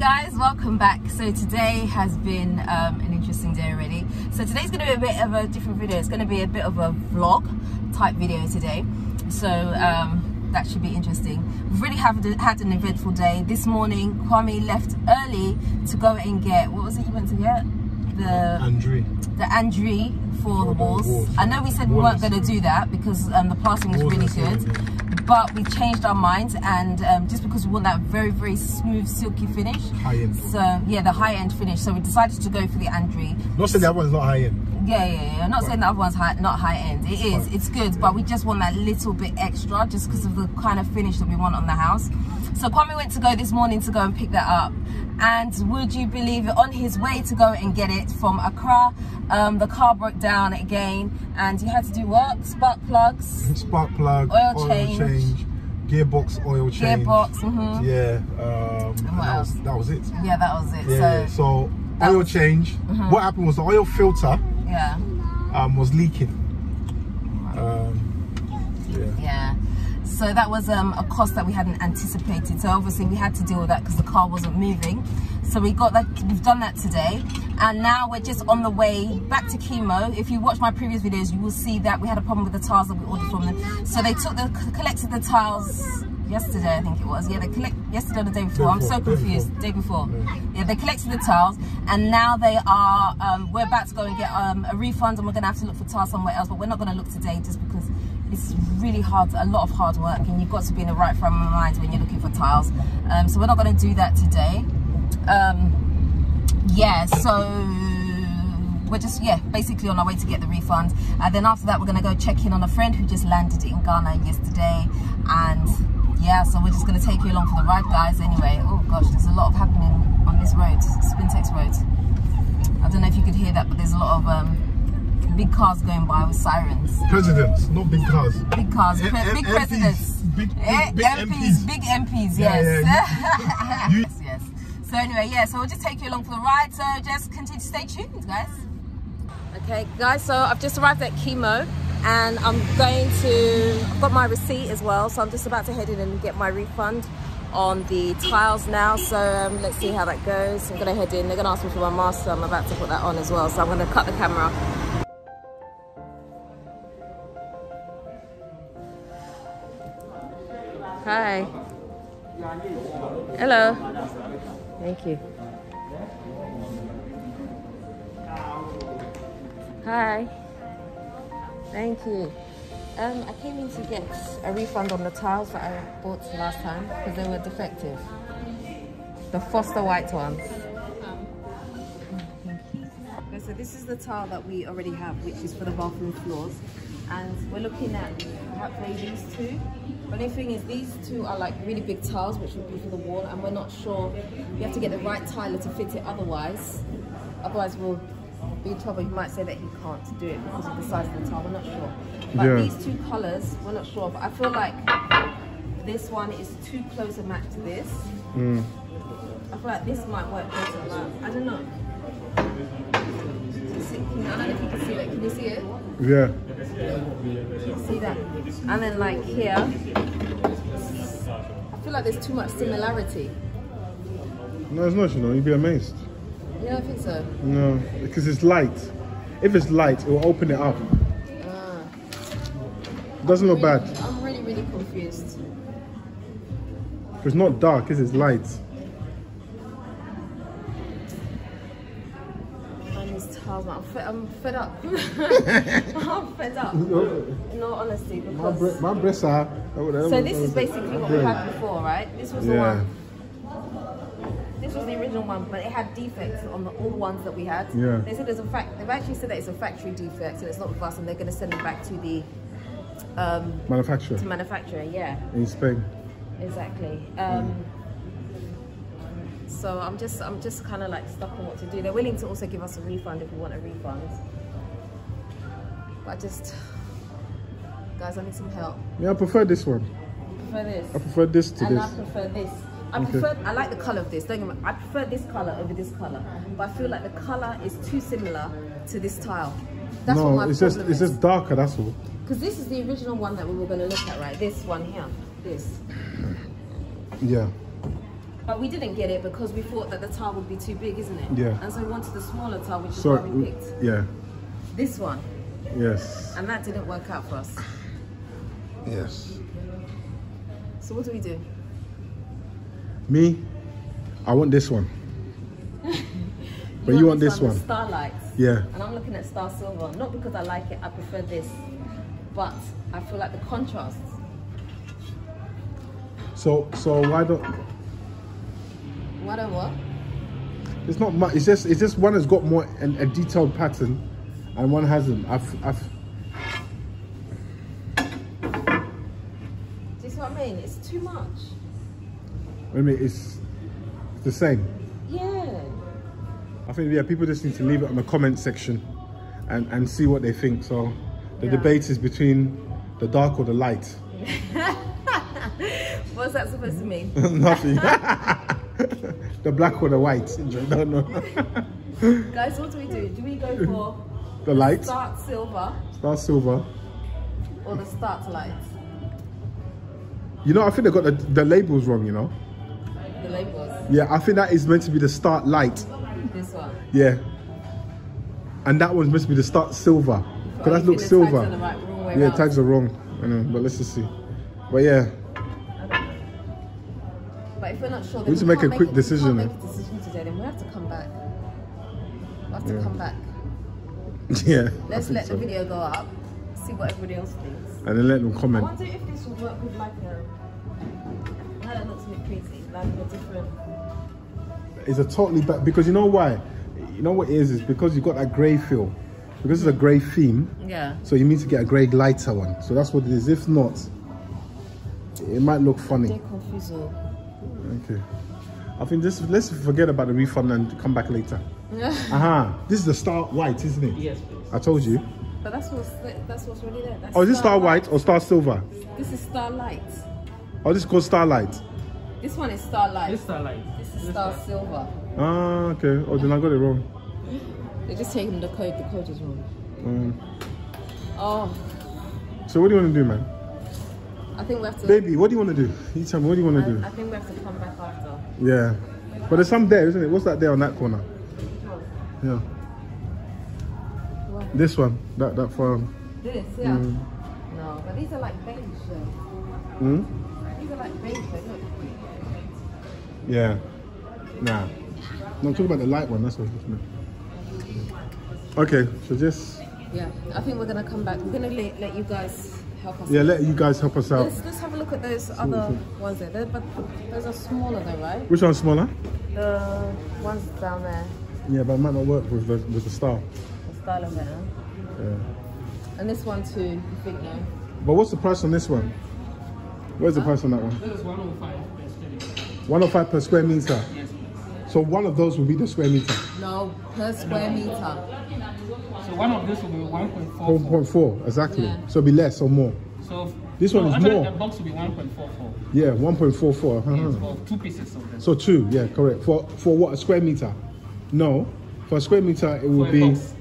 Hey guys, welcome back. So today has been um, an interesting day already. So today's going to be a bit of a different video. It's going to be a bit of a vlog type video today. So um, that should be interesting. We've really have, had an eventful day. This morning, Kwame left early to go and get, what was it you went to get? The Andre. The Andre for, for the walls. walls. I know we said walls. we weren't going to do that because um, the plastering was really good but we changed our minds and um, just because we want that very very smooth silky finish. High end so yeah the high end finish. So we decided to go for the Andre not saying that one's not high end yeah yeah yeah. I'm not but, saying that one's high, not high end It is. it's good but we just want that little bit extra just because of the kind of finish that we want on the house. So Kwame went to go this morning to go and pick that up and would you believe it on his way to go and get it from Accra um, the car broke down again and you had to do what spark plugs spark plug oil, oil change. change. gearbox oil change gearbox mm -hmm. yeah um, that was, that, was, it. Yeah that was it. Yeah so, so oil was, change. Mm -hmm. what happened was the oil filter yeah. um, was leaking. Um, yeah. Yeah so that was um, a cost that we hadn't anticipated. So obviously we had to deal with that because the car wasn't moving. So we got that we've done that today. And now we're just on the way back to Kimo. If you watch my previous videos you will see that we had a problem with the tiles that we ordered from them. So they took the collected the tiles yesterday I think it was. Yeah they collect yesterday or the day before. I'm so confused. day before. Yeah. They collected the tiles and now they are um, we're about to go and get um, a refund and we're gonna have to look for tiles somewhere else but we're not gonna look today just because it's really hard a lot of hard work and you've got to be in the right frame of mind when you're looking for tiles. Um, so we're not going to do that today. Um, yeah so we're just yeah basically on our way to get the refund. And then after that we're going to go check in on a friend who just landed in Ghana yesterday. And yeah so we're just going to take you along for the ride guys. Anyway oh gosh there's a lot of happening on this road Spintex road. I don't know if you could hear that but there's a lot of um, big cars going by with sirens. Presidents, not big cars. Big cars, Pre big MPs, presidents. Big, big, big MPs, MPs, Big MPs, yes. Yeah, yeah. yes, yes. So anyway, yeah, so we'll just take you along for the ride. So just continue to stay tuned, guys. Okay, guys, so I've just arrived at Kimo and I'm going to, I've got my receipt as well. So I'm just about to head in and get my refund on the tiles now so um, let's see how that goes i'm gonna head in they're gonna ask me for my mask so i'm about to put that on as well so i'm gonna cut the camera Hi. Hello. Thank you. Hi. Thank you. Um, I came in to get a refund on the tiles that I bought last time because they were defective. The Foster White ones. Okay, so this is the tile that we already have, which is for the bathroom floors. And we're looking at perhaps these two only thing is these two are like really big tiles which would be for the wall and we're not sure. You have to get the right tiler to fit it otherwise. Otherwise we'll be in trouble. You might say that he can't do it because of the size of the tile. We're not sure. But yeah. these two colours, we're not sure. But I feel like this one is too close a match to this. Mm. I feel like this might work better. But I don't know. I don't know if you can see it. Can you see it? Yeah. See that? And then like here, I feel like there's too much similarity. No, it's not, you know, you'd be amazed. You don't think so? No, because it's light. If it's light, it will open it up. Ah. It doesn't look really, bad. I'm really, really confused. It's not dark, it's light. I'm fed, I'm fed up. I'm fed up. No, honesty, because... My, breasts are... So this is basically what we had before, right? This was the yeah. one... This was the original one, but it had defects on the, all the ones that we had. Yeah. They said there's a fact. They've actually said that it's a factory defect, and it's not with us, and they're going to send it back to the um, manufacturer. To manufacturer, yeah. In Spain. Exactly. Um, mm. So I'm just I'm just kind of like stuck on what to do. They're willing to also give us a refund if we want a refund. But I just, guys, I need some help. Yeah, I prefer this one. I prefer this. I prefer this to and this. I prefer this. I okay. prefer, I like the color of this, don't get me I prefer this color over this color. But I feel like the color is too similar to this tile. That's no, what my it's just, is. it's just darker, that's all. Because this is the original one that we were going to look at, right? This one here, this. Yeah. But we didn't get it because we thought that the tile would be too big, isn't it? Yeah. And so we wanted the smaller tile, which is So, why we picked yeah, this one. yes, And that didn't work out for us. yes. So what do we do? Me, I want this one. But you want this the one? Starlight. Yeah. And I'm looking at Star Silver. Not because I like it, I prefer this. But I feel like the contrast. So, so why don't? What a what? It's not much. It's just, it's just one has got more an, a detailed pattern, and one hasn't. I've, I've. Do you see what I mean? It's too much. I mean, it's the same. Yeah. I think yeah, people just need to leave it on the comment section, and and see what they think. So, the Yeah. debate is between the dark or the light. What's that supposed to mean? Nothing. the black or the white. No, no. Guys, what do we do? Do we go for the light. Star Silver Star silver. or the Starlight? You know, I think they got the, the labels wrong. You know. The labels. Yeah, I think that is meant to be the Starlight. This one. Yeah. And that one's meant to be the Star Silver. Because that looks silver. right- yeah, round? tags are wrong. I know, but let's just see. But yeah, if we're not sure, then We need to make can't a quick it- decision, We can't make a decision today. Then we have to come back. We have to Yeah. come back. yeah. Let's let so. the video go up. See what everybody else thinks. And then let them comment. I wonder if this would work with like a. Now that looks a bit pretty, like a different. It's a totally bad because you know why? You know what it is? Is because you've got that grey feel. Because it's a grey theme, Yeah. so you need to get a grey lighter one. So that's what it is. If not, it might look funny. They're confused. Okay. I think just let's forget about the refund and come back later. Yeah. Aha. This is the star white, isn't it? Yes, please. I told you. But that's what's that's what's really there. That's Oh, is this star Starlight. white or star silver? This is starlight. Oh, this is called starlight. This one is starlight. This starlight. This is star silver. Ah, okay. Oh, then I got it wrong. They're just taking the code. The code is wrong. Um, Oh, so what do you want to do, man? I think we have to. Baby, what do you want to do? You tell me, what do you want to do? I, think we have to come back after. Yeah. But there's some there, isn't it? What's that there on that corner? Yeah. What? This one. That that farm. This, yeah. Mm. No, but these are like beige. Hmm? These are like beige. Look. Yeah. Nah. No, I'm talking about the light one. That's what I'm talking about. Okay, so just Yeah, I think we're gonna come back. We're gonna let, let you guys help us. yeah, let you guys help us out. Let's, let's have a look at those other ones there. They're, but those are smaller though, right? Which one's smaller? The ones down there, Yeah, but it might not work with the with the star. the style of it. Huh? Yeah. And this one too, you think no? But what's the price on this one? Where's the price on that one? This is 105 per square meter. 105 per square meter. Yes, please. So one of those will be the square meter. No, per square meter. So one of this will be 1.4. 1.4, exactly. Yeah. So it'll be less or more. So This no, one is more. The box will be 1.44. Yeah, 1.44. Uh-huh. two pieces of them. So two, yeah, correct. For for what a square meter? No, for a square meter it will be box.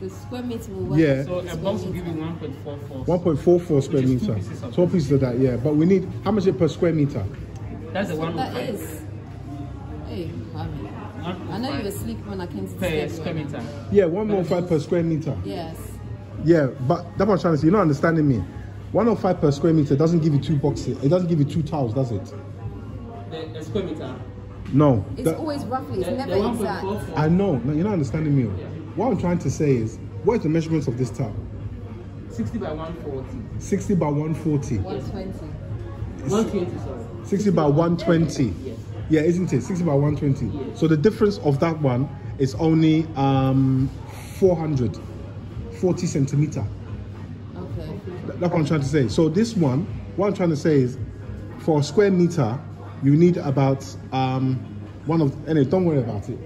The square meter will work. Yeah. So a box will meter. give you 1.44. 1.44 square Which two meter. pieces of Two pieces of that, yeah. But we need how much is it per square meter? That's the one. 105. that is. Hey, Kwame. I know you were 105 sleeping when I came to the per square meter. Yeah, 105 per square meter. Yes. Yeah, but that's what I'm trying to say. You're not understanding me. 105 per square meter doesn't give you two boxes. It doesn't give you two tiles, does it? The, the square meter. No. It's That- always roughly. It's The, never the exact. I know. No, you're not understanding me. What I'm trying to say is, what is the measurements of this tile? 60 by 140. 60 by 140. 120. 120, sorry. 60 by 120. Yes. Yeah, isn't it? 60 by 120. Yes. So the difference of that one is only um, 400, 40 centimeter. Okay. That's what I'm trying to say. So this one, what I'm trying to say is, for a square meter, you need about um, one of. Anyway, don't worry about it.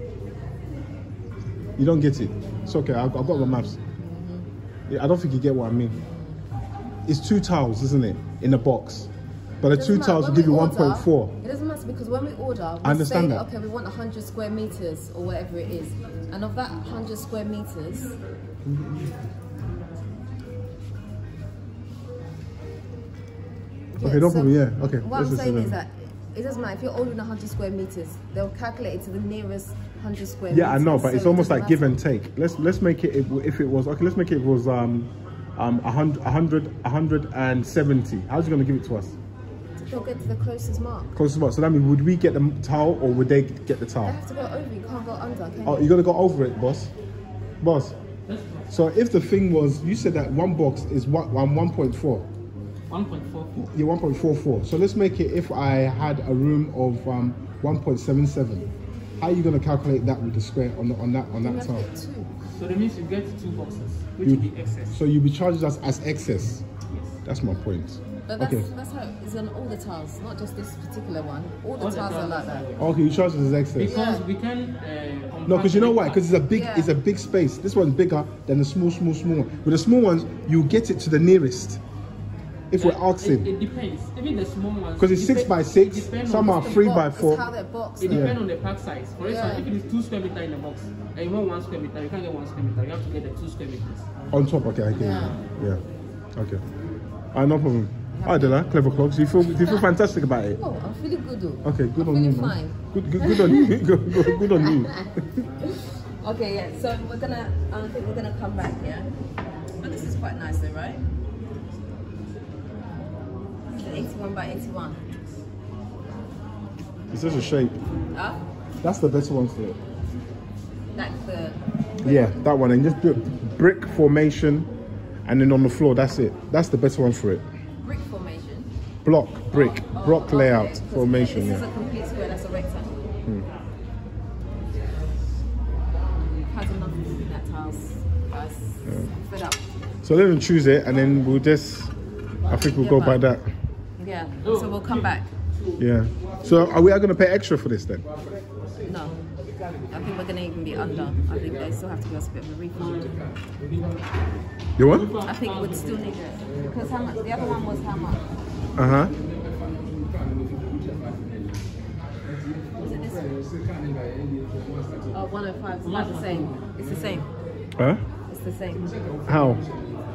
You don't get it. It's okay. I've, I've got the maps. Yeah, I don't think you get what I mean. It's two tiles, isn't it, in a box? But the two matter. tiles will give you 1.4. It doesn't matter because when we order, we I understand say, that. okay, we want 100 square meters or whatever it is. And of that 100 square meters, Okay, no so problem. Yeah. Okay. What I'm saying say is that. It doesn't matter if you're ordering 100 square meters, they'll calculate it to the nearest 100 square Yeah, I know, but so it's almost like give and take. Let's let's make it if, it was okay. Let's make it, it was um um a hundred a hundred a hundred and seventy. How's he gonna give it to us? They'll get to the closest mark. Close spot. So that means would we get the towel or would they get the They towel? have to go over. You can't go under. Can Oh, you? you gotta go over it, boss. Boss. So if the thing was, you said that one box is one one point four. One point four four. Yeah, one point four four. So let's make it if I had a room of um one point seven seven. How are you gonna calculate that with the square on the, on that on that have tile? So that means you get two boxes, which You- will be excess. So you be charged us as excess. Yes. That's my point. But that's, Okay. that's how it's on all the tiles, not just this particular one. All the All the tiles are like that. Okay, you charge us as excess. Because Yeah. we can. Uh, No, because you know why? Because it's a big, Yeah. it's a big space. This one's bigger than the small, small, small one. With the small ones, you get it to the nearest. If we're It, asking, it depends. Even the small ones. because it's six by six, some are the- The three by four. It's how they're boxed. It though. depends on the pack size. For instance, if it is two square meter in the box and you want one square meter, you can't get one square meter. You have to get the two square meters. On top, okay, I get Yeah. Yeah, okay. Ah, no problem. Oh, Alright, Dela, clever clocks. Do you feel, do you feel fantastic about it? Oh, I'm feeling good though. Okay, good I'm on you, fine. Good, good, good on you. good, good, good on you. Okay, yeah. So we're gonna, I think we're gonna come back, yeah. But this is quite nice, though, right? It's an 81 by 81. It's just a shape. Huh? That's the better one for it. Like the Yeah, that one. And just do brick formation, and then on the floor. That's it. That's the better one for it. Block, brick, Oh, block okay, layout formation. This is Yeah. a complete square. That's a rectangle. Hmm. Has enough in that tiles, guys. Fed. So let them choose it, and then we'll just. I think we'll Yeah, go by that. Yeah. So we'll come back. Yeah. So are we are going to pay extra for this then? No. I think we're gonna even be under. I think they still have to give us a bit of a refund. You what? I think we'd still need it because how much? The other one was how much? Uh huh. Was it this one? Oh, 105. It's about the same. It's the same. Huh? It's the same. How?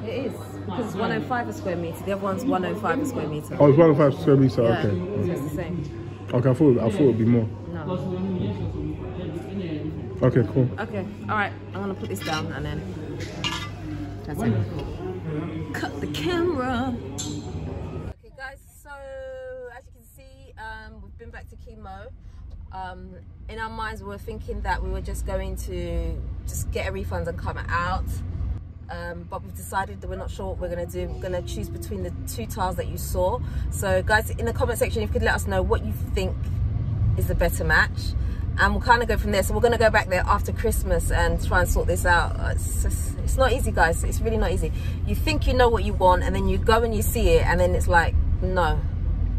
It is because it's 105 a square meter. The other one's 105 a square meter. Oh, it's one of five square meter. yeah, Okay. so it's the same. Okay. I thought I thought it'd be more. No. Okay. Cool. Okay. All right. I'm gonna put this down and then that's it. Cut the camera. Okay, guys. So as you can see, um, we've been back to Kimo. Um, in our minds, we were thinking that we were just going to just get a refund and come out. Um, but we've decided that we're not sure what we're going to do. We're going to choose between the two tiles that you saw. So, guys, in the comment section, if you could let us know what you think is the better match and we'll kind of go from there so we're going to go back there after christmas and try and sort this out Uh, it's, just, it's not easy guys it's really not easy you think you know what you want and then you go and you see it and then it's like no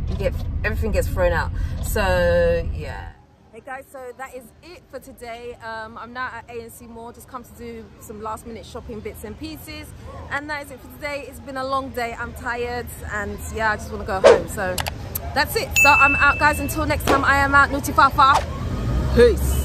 you get everything gets thrown out. So yeah. Hey guys so that is it for today. Um, i'm now at A&C Mall just come to do some last minute shopping bits and pieces. And that is it for today. It's been a long day. I'm tired and yeah i just want to go home. So that's it. So i'm out guys. Until next time i am out. Nuti Fafa. peace